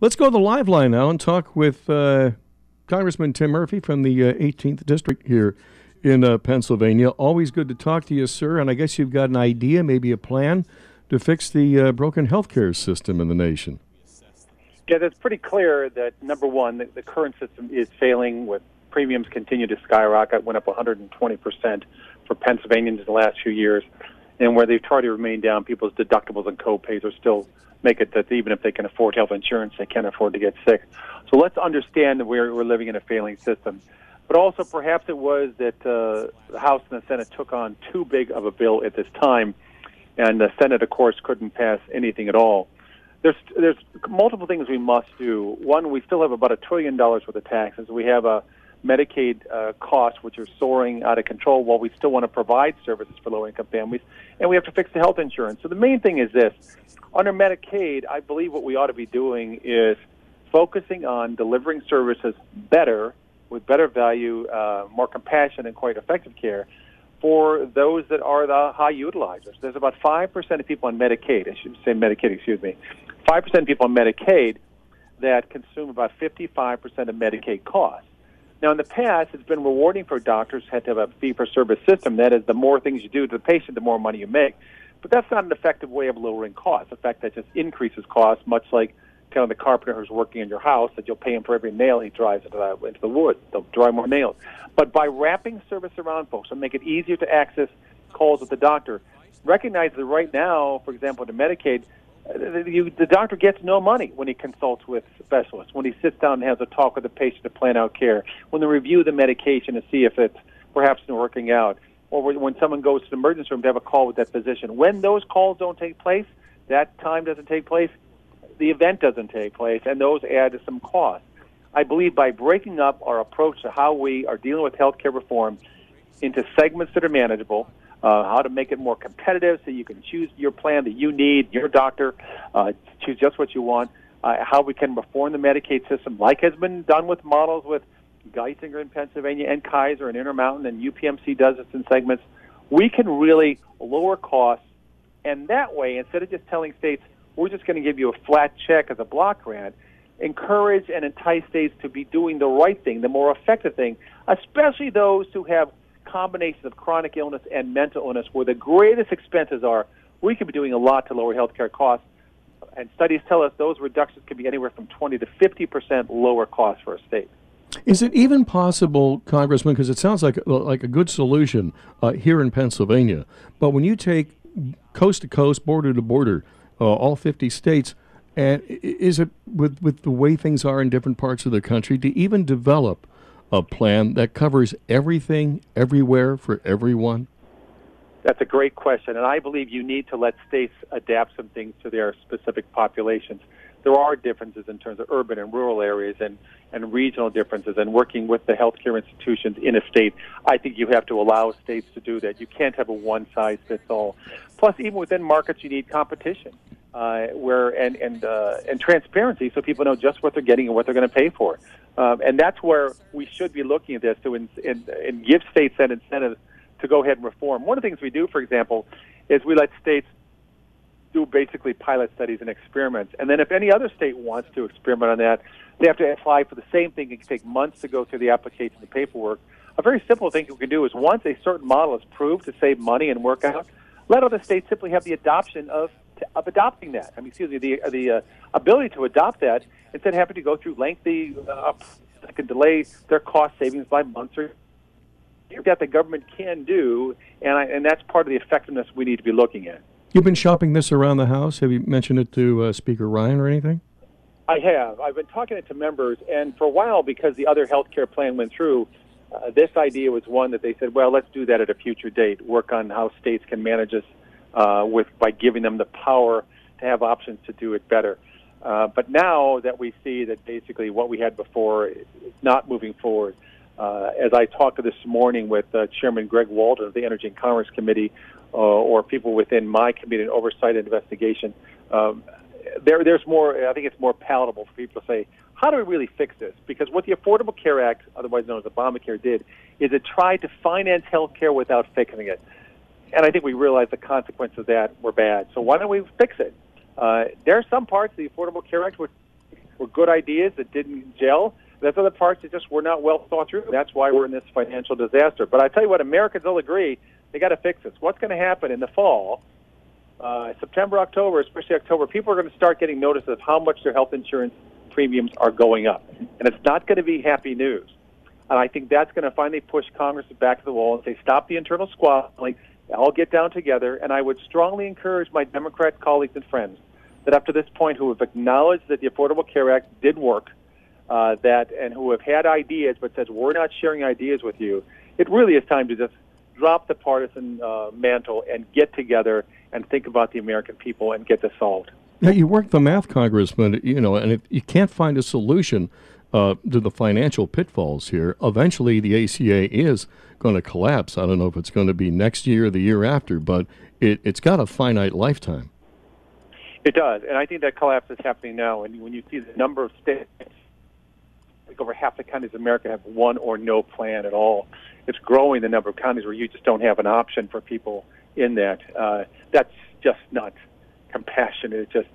Let's go to the live line now and talk with uh, Congressman Tim Murphy from the uh, 18th District here in uh, Pennsylvania. Always good to talk to you, sir. And I guess you've got an idea, maybe a plan to fix the uh, broken healthcare system in the nation. Yeah, that's pretty clear that number one, the, the current system is failing with premiums continue to skyrocket, went up 120% for Pennsylvanians in the last few years. And where they've tried to remain down, people's deductibles and co-pays are still make it that even if they can afford health insurance, they can't afford to get sick. So let's understand that we're, we're living in a failing system. But also, perhaps it was that uh, the House and the Senate took on too big of a bill at this time, and the Senate, of course, couldn't pass anything at all. There's there's multiple things we must do. One, we still have about a trillion dollars worth of taxes. We have a Medicaid uh, costs, which are soaring out of control, while we still want to provide services for low income families, and we have to fix the health insurance. So the main thing is this under Medicaid, I believe what we ought to be doing is focusing on delivering services better, with better value, uh, more compassion, and quite effective care for those that are the high utilizers. There's about 5% of people on Medicaid, I should say Medicaid, excuse me, 5% of people on Medicaid that consume about 55% of Medicaid costs. Now, in the past, it's been rewarding for doctors had to have a fee for service system. That is, the more things you do to the patient, the more money you make. But that's not an effective way of lowering costs. In fact, that just increases costs, much like telling the carpenter who's working in your house that you'll pay him for every nail he drives into the, into the wood. They'll drive more nails. But by wrapping service around folks and make it easier to access calls with the doctor, recognize that right now, for example, to Medicaid, you, the doctor gets no money when he consults with specialists, when he sits down and has a talk with the patient to plan out care, when they review the medication to see if it's perhaps not working out, or when someone goes to the emergency room to have a call with that physician. When those calls don't take place, that time doesn't take place, the event doesn't take place, and those add to some cost. I believe by breaking up our approach to how we are dealing with healthcare reform into segments that are manageable, uh, how to make it more competitive so you can choose your plan that you need, your doctor, uh, choose just what you want, uh, how we can reform the Medicaid system, like has been done with models with Geisinger in Pennsylvania and Kaiser and Intermountain and UPMC does this in segments. We can really lower costs, and that way, instead of just telling states, we're just going to give you a flat check as a block grant, encourage and entice states to be doing the right thing, the more effective thing, especially those who have combinations of chronic illness and mental illness where the greatest expenses are. We could be doing a lot to lower healthcare costs. And studies tell us those reductions can be anywhere from 20 to 50 percent lower costs for a state. Is it even possible, Congressman, because it sounds like like a good solution uh, here in Pennsylvania, but when you take coast to coast, border to border, uh, all 50 states, and is it with with the way things are in different parts of the country to even develop a plan that covers everything, everywhere, for everyone? That's a great question, and I believe you need to let states adapt some things to their specific populations there are differences in terms of urban and rural areas and, and regional differences and working with the healthcare institutions in a state. I think you have to allow states to do that. You can't have a one size fits all. Plus, even within markets, you need competition. Uh, where and and uh, and transparency, so people know just what they're getting and what they're going to pay for, um, and that's where we should be looking at this to in, in, and give states that incentive to go ahead and reform. One of the things we do, for example, is we let states do basically pilot studies and experiments. And then if any other state wants to experiment on that, they have to apply for the same thing. It can take months to go through the application and paperwork. A very simple thing we can do is once a certain model is proved to save money and work out, let other states simply have the adoption of adopting that. I mean, excuse me, the the uh, ability to adopt that instead of having to go through lengthy uh, that can delay their cost savings by months or years. that the government can do, and I, and that's part of the effectiveness we need to be looking at. You've been shopping this around the House. Have you mentioned it to uh, Speaker Ryan or anything? I have. I've been talking it to members, and for a while, because the other health care plan went through, uh, this idea was one that they said, well, let's do that at a future date. Work on how states can manage this uh, with by giving them the power to have options to do it better. Uh, but now that we see that basically what we had before is not moving forward, uh, as I talked this morning with uh, Chairman Greg Walden of the Energy and Commerce Committee, uh, or people within my committee in oversight and investigation, um, there, there's more. I think it's more palatable for people to say, how do we really fix this? Because what the Affordable Care Act, otherwise known as Obamacare, did is it tried to finance health care without fixing it. And I think we realized the consequences of that were bad. So why don't we fix it? Uh, there are some parts of the Affordable Care Act which were good ideas that didn't gel. There's other parts that just were not well thought through. That's why we're in this financial disaster. But I tell you what, Americans will agree they got to fix this. What's going to happen in the fall? Uh, September, October, especially October, people are going to start getting notice of how much their health insurance premiums are going up, and it's not going to be happy news. And I think that's going to finally push Congress back to the wall and say, stop the internal squabbling, all get down together. And I would strongly encourage my Democrat colleagues and friends that up to this point who have acknowledged that the Affordable Care Act did work, uh, that and who have had ideas but says we're not sharing ideas with you, it really is time to just drop the partisan uh, mantle and get together and think about the American people and get this solved. Now, you work the math, Congressman, you know, and if you can't find a solution uh, to the financial pitfalls here, eventually the ACA is going to collapse. I don't know if it's going to be next year or the year after, but it, it's got a finite lifetime. It does, and I think that collapse is happening now. And when you see the number of states, like over half the counties in America have one or no plan at all. It's growing the number of counties where you just don't have an option for people in that. Uh, that's just not compassionate. It's just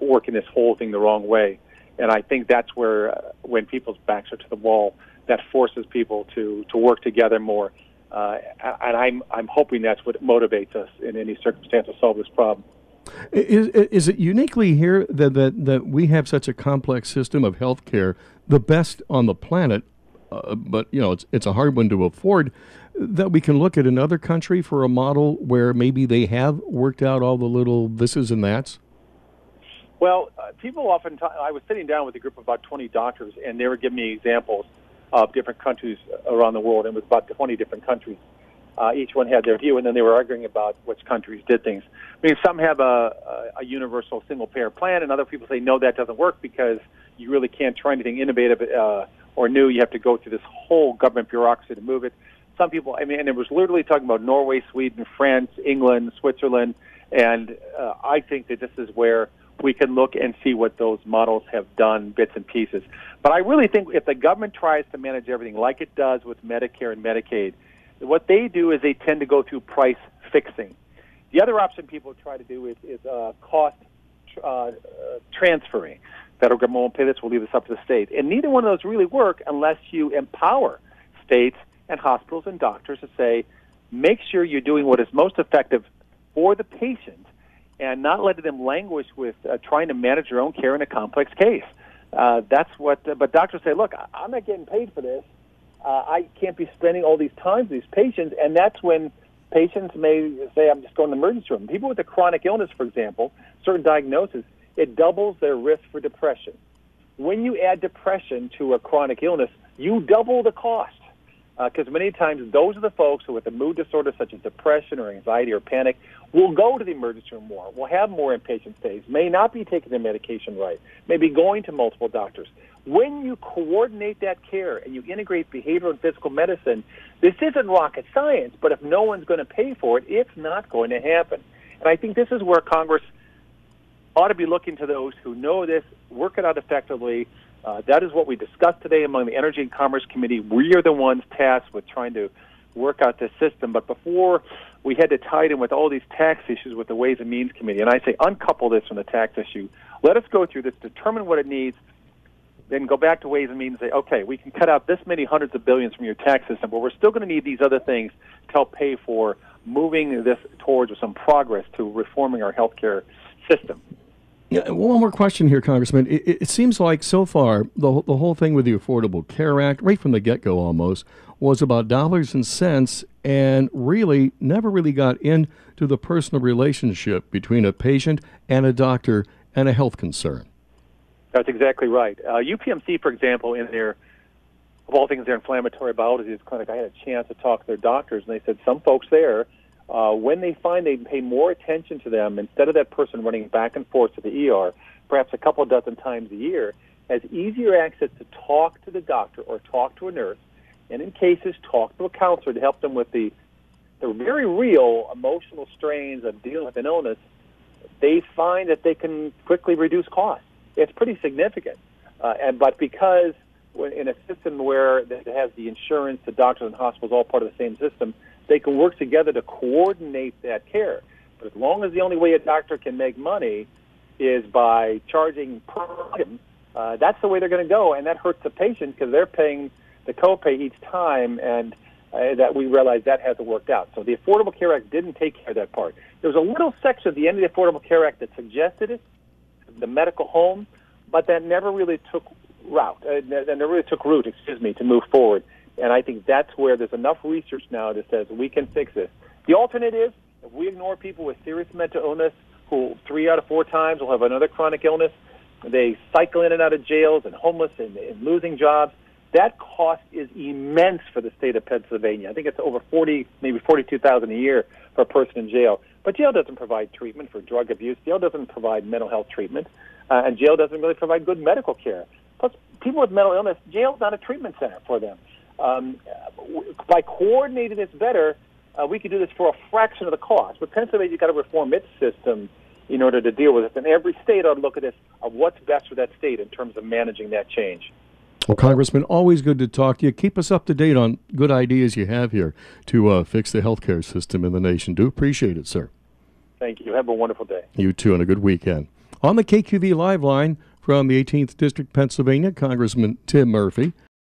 working this whole thing the wrong way. And I think that's where, uh, when people's backs are to the wall, that forces people to, to work together more. Uh, and I'm, I'm hoping that's what motivates us in any circumstance to solve this problem. Is, is it uniquely here that, that, that we have such a complex system of health care, the best on the planet, uh, but you know it's, it's a hard one to afford, that we can look at another country for a model where maybe they have worked out all the little thises and that's? Well, uh, people often. T- I was sitting down with a group of about 20 doctors, and they were giving me examples of different countries around the world, and it was about 20 different countries. Uh, each one had their view, and then they were arguing about which countries did things. I mean, some have a, a, a universal single-payer plan, and other people say no, that doesn't work because you really can't try anything innovative uh, or new. You have to go through this whole government bureaucracy to move it. Some people, I mean, and it was literally talking about Norway, Sweden, France, England, Switzerland, and uh, I think that this is where we can look and see what those models have done, bits and pieces. But I really think if the government tries to manage everything like it does with Medicare and Medicaid, what they do is they tend to go through price fixing. The other option people try to do is, is uh, cost uh, uh, transferring. Federal government won't pay this, we'll leave this up to the state. And neither one of those really work unless you empower states and hospitals and doctors to say, make sure you're doing what is most effective for the patient and not letting them languish with uh, trying to manage their own care in a complex case. Uh, that's what, uh, but doctors say, look, I'm not getting paid for this uh, I can't be spending all these times with these patients, and that's when patients may say, I'm just going to the emergency room. People with a chronic illness, for example, certain diagnosis, it doubles their risk for depression. When you add depression to a chronic illness, you double the cost. Because uh, many times those are the folks who, with a mood disorder such as depression or anxiety or panic, will go to the emergency room more, will have more inpatient stays, may not be taking their medication right, may be going to multiple doctors. When you coordinate that care and you integrate behavioral and physical medicine, this isn't rocket science, but if no one's going to pay for it, it's not going to happen. And I think this is where Congress ought to be looking to those who know this, work it out effectively. Uh, that is what we discussed today among the Energy and Commerce Committee. We are the ones tasked with trying to work out this system. But before we had to tie it in with all these tax issues with the Ways and Means Committee, and I say uncouple this from the tax issue. Let us go through this, determine what it needs, then go back to Ways and Means and say, okay, we can cut out this many hundreds of billions from your tax system, but we're still going to need these other things to help pay for moving this towards some progress to reforming our healthcare system. Yeah, one more question here, Congressman. It, it, seems like so far the the whole thing with the Affordable Care Act, right from the get go, almost was about dollars and cents, and really never really got into the personal relationship between a patient and a doctor and a health concern. That's exactly right. Uh, UPMC, for example, in their of all things, their inflammatory bowel disease clinic, I had a chance to talk to their doctors, and they said some folks there, uh, when they find they pay more attention to them instead of that person running back and forth to the ER, perhaps a couple dozen times a year, has easier access to talk to the doctor or talk to a nurse, and in cases, talk to a counselor to help them with the the very real emotional strains of dealing with an illness. They find that they can quickly reduce costs it's pretty significant. Uh, and but because in a system where it has the insurance, the doctors and hospitals all part of the same system, they can work together to coordinate that care. But as long as the only way a doctor can make money is by charging per item, uh, that's the way they're going to go, and that hurts the patient because they're paying the copay each time, and uh, that we realize that hasn't worked out. So the Affordable Care Act didn't take care of that part. There was a little section at the end of the Affordable Care Act that suggested it, the medical home, but that never really took route, uh, that never really took root, excuse me, to move forward. And I think that's where there's enough research now that says we can fix this. The alternate is if we ignore people with serious mental illness who three out of four times will have another chronic illness, they cycle in and out of jails and homeless and, and losing jobs. That cost is immense for the state of Pennsylvania. I think it's over 40, maybe 42,000 a year for a person in jail. But jail doesn't provide treatment for drug abuse. Jail doesn't provide mental health treatment, uh, and jail doesn't really provide good medical care. Plus, people with mental illness, jail's not a treatment center for them. Um, by coordinating this better, uh, we could do this for a fraction of the cost. But Pennsylvania's got to reform its system in order to deal with it. And every state ought to look at this of what's best for that state in terms of managing that change. Well, Congressman, always good to talk to you. Keep us up to date on good ideas you have here to uh, fix the healthcare system in the nation. Do appreciate it, sir. Thank you. Have a wonderful day. You too, and a good weekend. On the KQV Live line from the 18th District, Pennsylvania, Congressman Tim Murphy.